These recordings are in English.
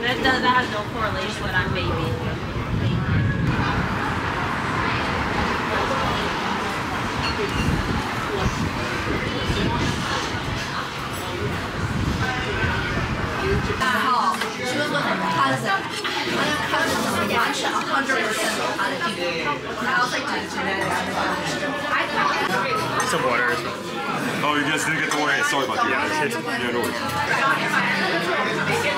That, does, that has no correlation with I'm baby. Some water. Oh, you guys didn't get the water. Sorry about that. Yeah, no worries.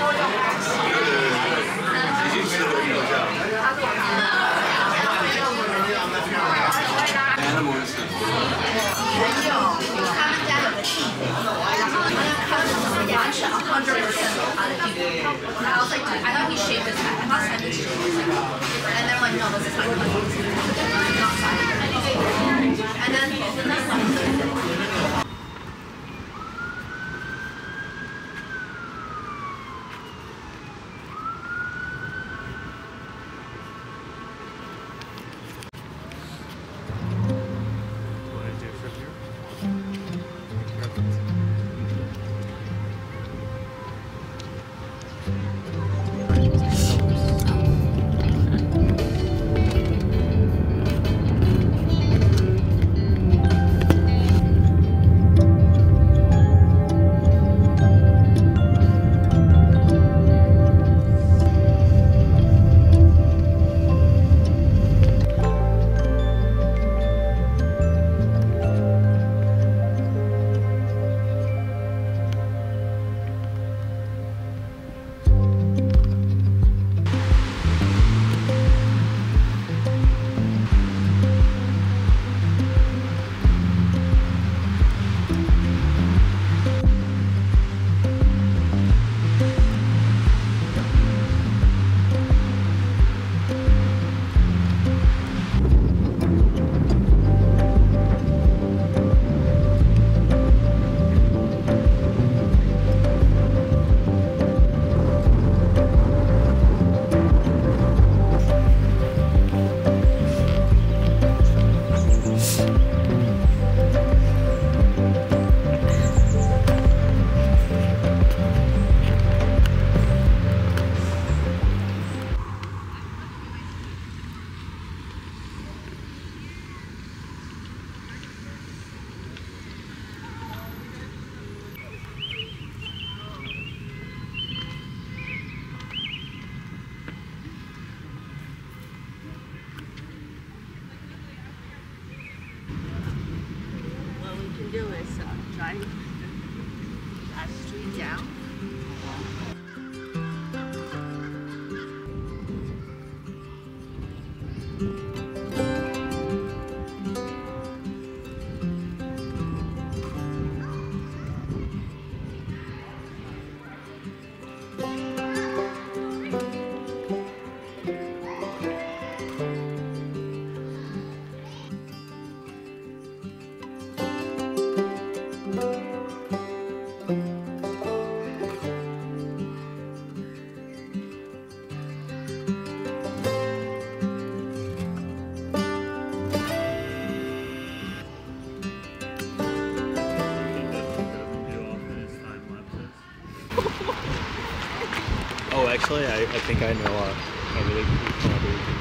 actually. I, I think I know a, a really cool